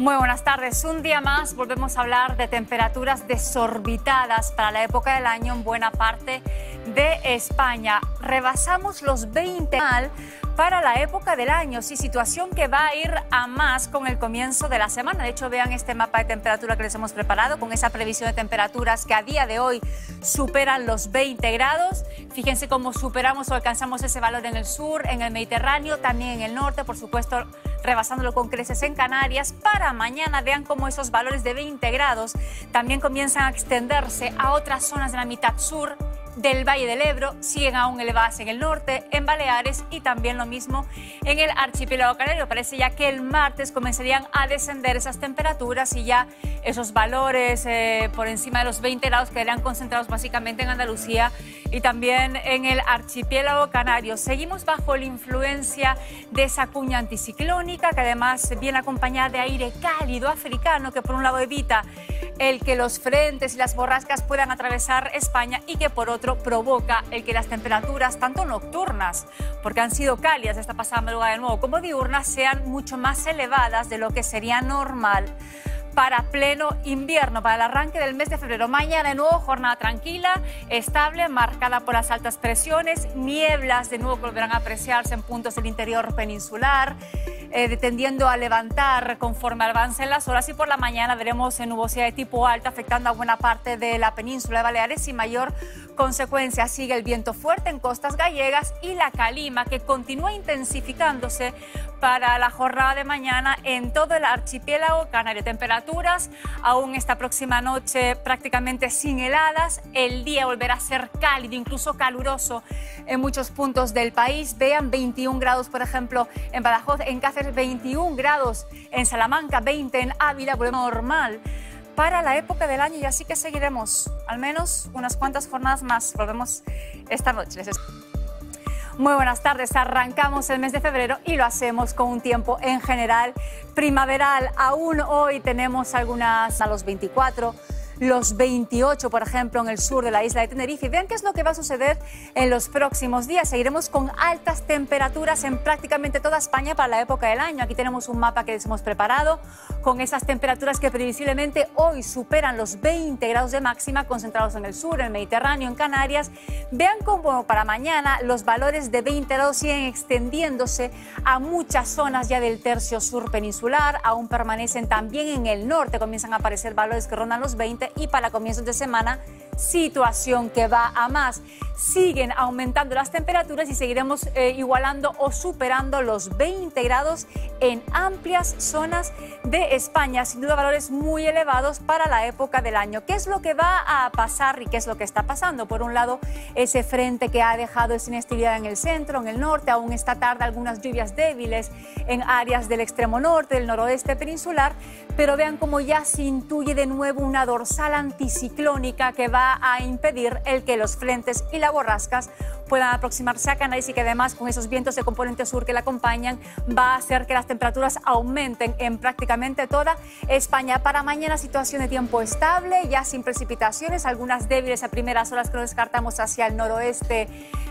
Muy buenas tardes. Un día más volvemos a hablar de temperaturas desorbitadas para la época del año en buena parte de España. Rebasamos los 20 mal para la época del año, sí, situación que va a ir a más con el comienzo de la semana. De hecho, vean este mapa de temperatura que les hemos preparado con esa previsión de temperaturas que a día de hoy superan los 20 grados. Fíjense cómo superamos o alcanzamos ese valor en el sur, en el Mediterráneo, también en el norte, por supuesto, rebasándolo con creces en Canarias. Para mañana vean cómo esos valores de 20 grados también comienzan a extenderse a otras zonas de la mitad sur del Valle del Ebro siguen aún elevadas en el norte, en Baleares y también lo mismo en el archipiélago canario. Parece ya que el martes comenzarían a descender esas temperaturas y ya esos valores eh, por encima de los 20 grados quedarían concentrados básicamente en Andalucía y también en el archipiélago canario. Seguimos bajo la influencia de esa cuña anticiclónica que además viene acompañada de aire cálido africano que por un lado evita el que los frentes y las borrascas puedan atravesar España y que por otro provoca el que las temperaturas, tanto nocturnas, porque han sido cálidas esta pasada madrugada de nuevo, como diurnas, sean mucho más elevadas de lo que sería normal para pleno invierno, para el arranque del mes de febrero. Mañana de nuevo jornada tranquila, estable, marcada por las altas presiones, nieblas de nuevo volverán a apreciarse en puntos del interior peninsular eh, tendiendo a levantar conforme avancen las horas y por la mañana veremos nubosidad de tipo alta afectando a buena parte de la península de Baleares y mayor consecuencia sigue el viento fuerte en costas gallegas y la calima que continúa intensificándose para la jornada de mañana en todo el archipiélago canario. Temperaturas aún esta próxima noche prácticamente sin heladas. El día volverá a ser cálido, incluso caluroso en muchos puntos del país. Vean 21 grados, por ejemplo, en Badajoz, en Cáceres 21 grados, en Salamanca 20, en Ávila, normal para la época del año y así que seguiremos al menos unas cuantas jornadas más. Volvemos esta noche. Muy buenas tardes. Arrancamos el mes de febrero y lo hacemos con un tiempo en general primaveral. Aún hoy tenemos algunas a los 24 los 28, por ejemplo, en el sur de la isla de Tenerife. Vean qué es lo que va a suceder en los próximos días. Seguiremos con altas temperaturas en prácticamente toda España para la época del año. Aquí tenemos un mapa que les hemos preparado con esas temperaturas que previsiblemente hoy superan los 20 grados de máxima concentrados en el sur, en el Mediterráneo, en Canarias. Vean cómo para mañana los valores de 20 grados siguen extendiéndose a muchas zonas ya del tercio sur peninsular. Aún permanecen también en el norte, comienzan a aparecer valores que rondan los 20 y para comienzos de semana situación que va a más. Siguen aumentando las temperaturas y seguiremos eh, igualando o superando los 20 grados en amplias zonas de España. Sin duda valores muy elevados para la época del año. ¿Qué es lo que va a pasar y qué es lo que está pasando? Por un lado, ese frente que ha dejado esa inestabilidad en el centro, en el norte, aún esta tarde algunas lluvias débiles en áreas del extremo norte, del noroeste peninsular, pero vean cómo ya se intuye de nuevo una dorsal anticiclónica que va a impedir el que los frentes y las borrascas puedan aproximarse a Canarias y que además con esos vientos de componente sur que la acompañan va a hacer que las temperaturas aumenten en prácticamente toda España. Para mañana situación de tiempo estable, ya sin precipitaciones, algunas débiles a primeras horas que nos descartamos hacia el noroeste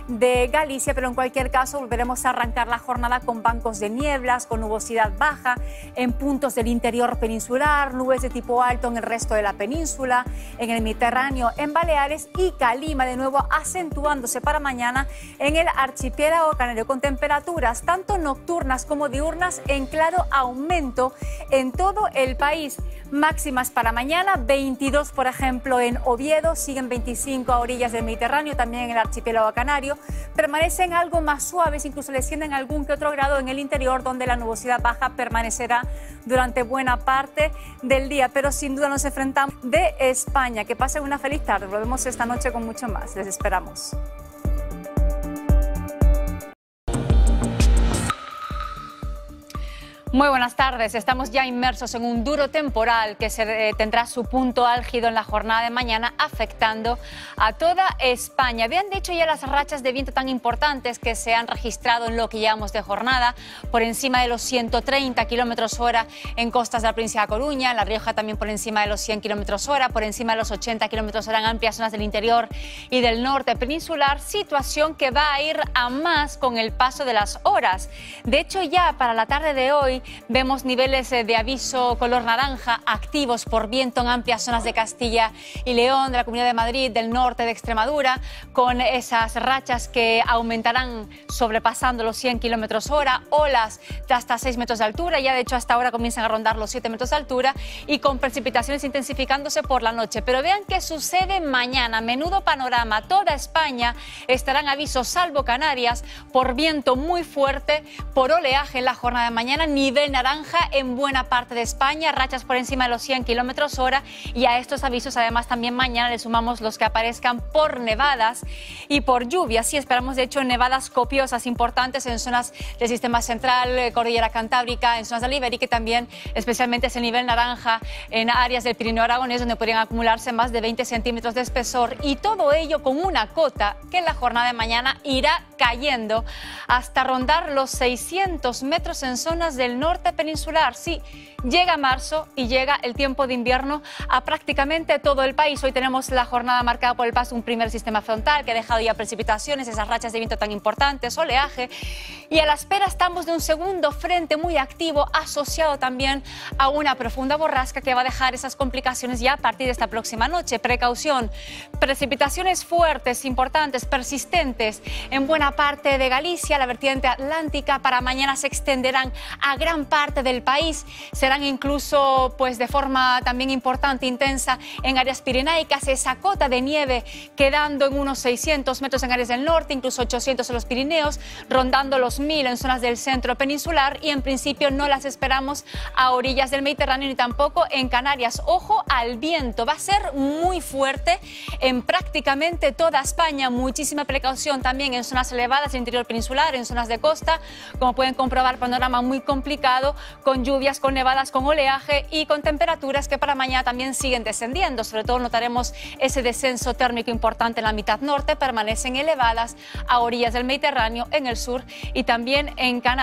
de Galicia, pero en cualquier caso volveremos a arrancar la jornada con bancos de nieblas, con nubosidad baja en puntos del interior peninsular, nubes de tipo alto en el resto de la península, en el Mediterráneo, en Baleares y Calima de nuevo acentuándose para mañana en el archipiélago canario con temperaturas tanto nocturnas como diurnas en claro aumento en todo el país. Máximas para mañana, 22 por ejemplo en Oviedo, siguen 25 a orillas del Mediterráneo, también en el archipiélago canario, permanecen algo más suaves, incluso descienden algún que otro grado en el interior donde la nubosidad baja permanecerá durante buena parte del día, pero sin duda nos enfrentamos de España. Que pasen una feliz tarde, volvemos esta noche con mucho más, les esperamos. Muy buenas tardes. Estamos ya inmersos en un duro temporal que se, eh, tendrá su punto álgido en la jornada de mañana, afectando a toda España. Habían dicho ya las rachas de viento tan importantes que se han registrado en lo que llevamos de jornada, por encima de los 130 kilómetros hora en costas de la provincia de Coruña, en La Rioja también por encima de los 100 kilómetros hora, por encima de los 80 kilómetros hora en amplias zonas del interior y del norte peninsular. Situación que va a ir a más con el paso de las horas. De hecho, ya para la tarde de hoy, vemos niveles eh, de aviso color naranja activos por viento en amplias zonas de Castilla y León, de la Comunidad de Madrid, del norte de Extremadura, con esas rachas que aumentarán sobrepasando los 100 kilómetros hora, olas de hasta 6 metros de altura, ya de hecho hasta ahora comienzan a rondar los 7 metros de altura y con precipitaciones intensificándose por la noche. Pero vean qué sucede mañana. Menudo panorama. Toda España estarán avisos, salvo Canarias, por viento muy fuerte, por oleaje en la jornada de mañana, nivel naranja en buena parte de España, rachas por encima de los 100 kilómetros hora. Y a estos avisos, además, también mañana le sumamos los que aparezcan por nevadas y por lluvias. Sí, esperamos, de hecho, nevadas copiosas importantes en zonas del sistema central, eh, Cordillera Cantábrica, en zonas de y que también, especialmente, es el nivel naranja en áreas del Pirineo Aragonés, donde podrían acumularse más de 20 centímetros de espesor. Y todo ello con una cota que en la jornada de mañana irá cayendo hasta rondar los 600 metros en zonas del norte peninsular. Sí, llega marzo y llega el tiempo de invierno a prácticamente todo el país. Hoy tenemos la jornada marcada por el paso un primer sistema frontal que ha dejado ya precipitaciones, esas rachas de viento tan importantes, oleaje. Y a la espera estamos de un segundo frente muy activo asociado también a una profunda borrasca que va a dejar esas complicaciones ya a partir de esta próxima noche. Precaución, precipitaciones fuertes, importantes, persistentes en buena parte de Galicia, la vertiente atlántica. Para mañana se extenderán a gran parte del país. Serán incluso, pues, de forma también importante, intensa en áreas pirenaicas. Esa cota de nieve quedando en unos 600 metros en áreas del norte, incluso 800 en los Pirineos, rondando los 1000 en zonas del centro peninsular y en principio no las esperamos a orillas del Mediterráneo ni tampoco en Canarias. Ojo al viento, va a ser muy fuerte en prácticamente toda España. Muchísima precaución también en zonas elevadas, en interior peninsular, en zonas de costa. Como pueden comprobar, panorama muy complicado, con lluvias, con nevadas, con oleaje y con temperaturas que para mañana también siguen descendiendo. Sobre todo notaremos ese descenso térmico importante en la mitad norte, permanecen elevadas a orillas del Mediterráneo, en el sur y también en Canarias.